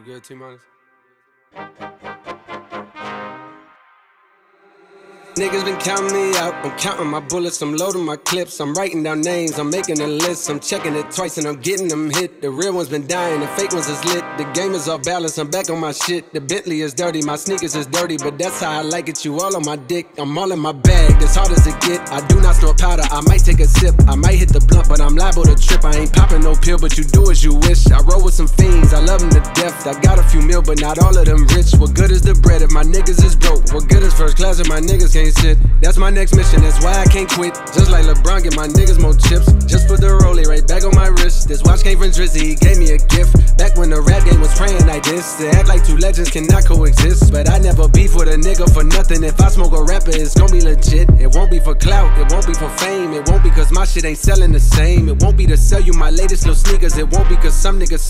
You good, T minus? Niggas been counting me out. I'm counting my bullets, I'm loading my clips. I'm writing down names, I'm making a list. I'm checking it twice and I'm getting them hit. The real ones been dying, the fake ones is lit. The game is off balance, I'm back on my shit. The Bentley is dirty, my sneakers is dirty, but that's how I like it. You all on my dick, I'm all in my bag, as hard as it get. I do store powder, I might take a sip. I might hit the blunt, but I'm liable to trip. I ain't popping no pill, but you do as you wish. I roll with some fiends, I love them to death. I got a few mil, but not all of them rich. What good is the bread if my niggas is broke? What good is first class if my niggas can't sit? That's my next mission, that's why I can't quit. Just like LeBron, get my niggas more chips. Just put the rollie right back on my Came from Drizzy, he gave me a gift. Back when the rap game was praying like this. To act like two legends cannot coexist. But I never beef with a nigga for nothing. If I smoke a rapper, it's gonna be legit. It won't be for clout, it won't be for fame. It won't be cause my shit ain't selling the same. It won't be to sell you my latest little sneakers. It won't be cause some niggas